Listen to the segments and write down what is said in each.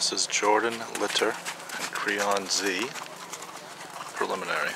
This is Jordan Litter and Creon Z preliminary.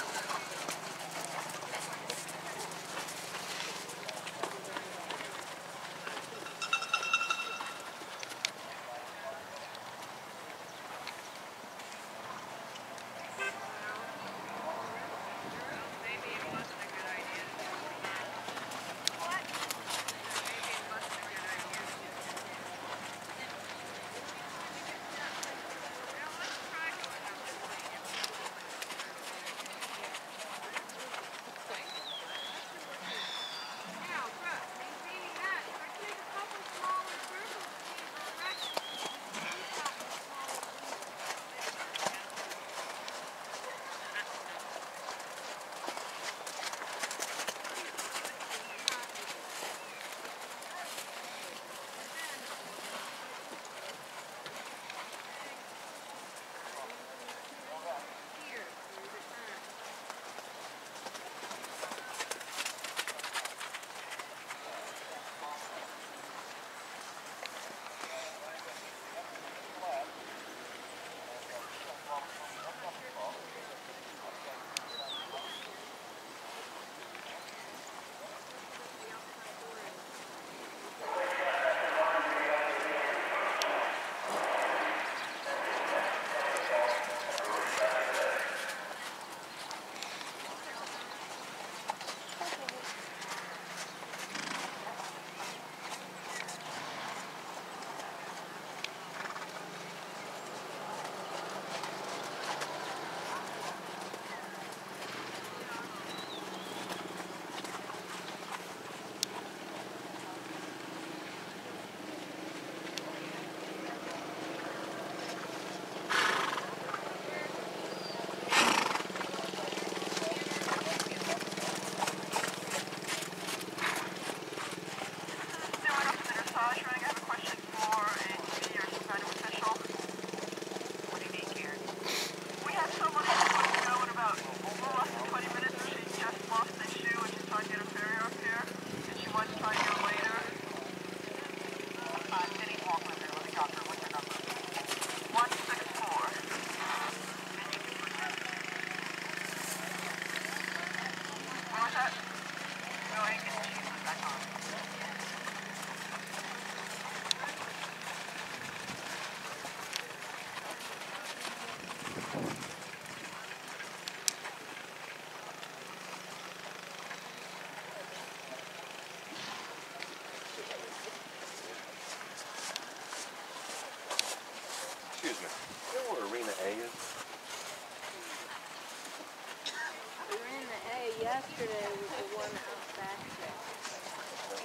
Yesterday was the one out back there.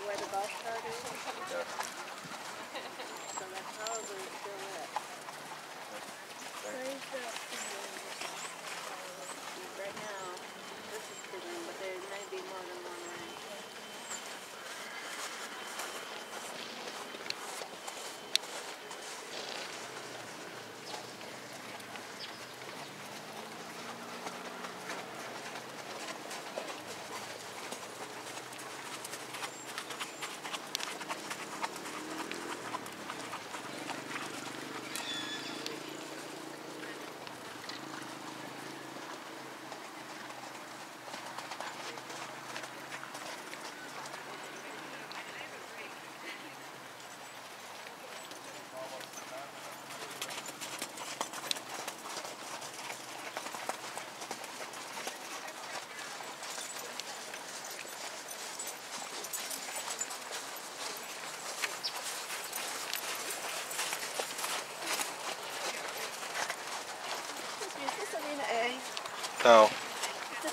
Where the cart is. Oh. Is